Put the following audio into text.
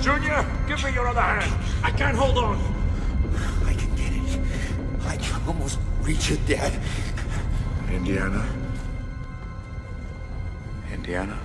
Junior, Give me your other hand. I can't hold on. I can get it. I can almost reach it, Dad. Indiana. Indiana.